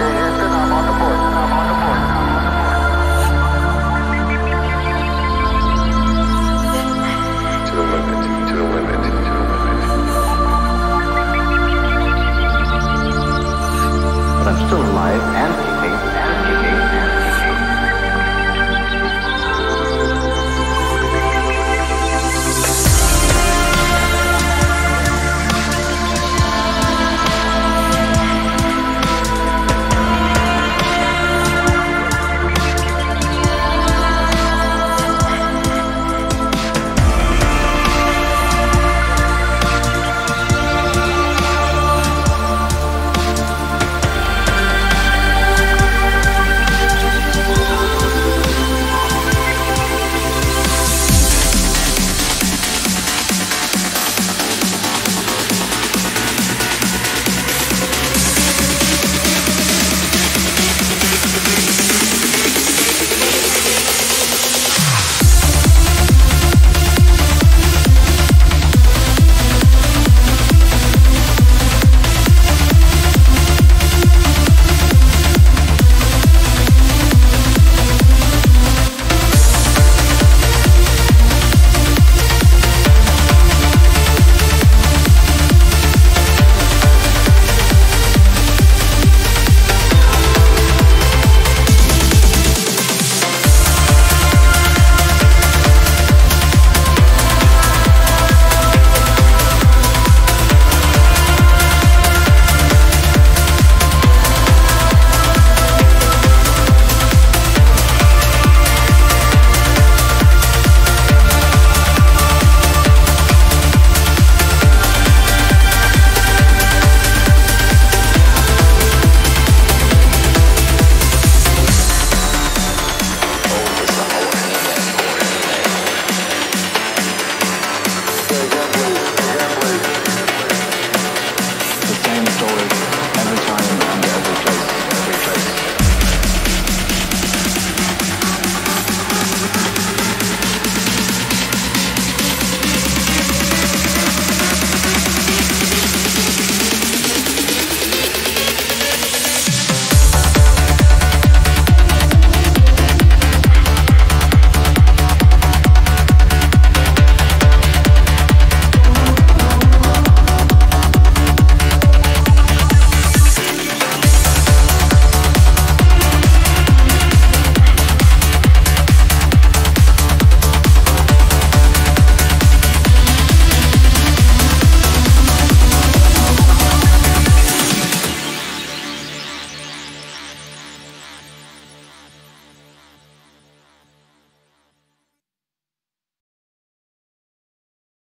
Okay, Houston, I'm on the board.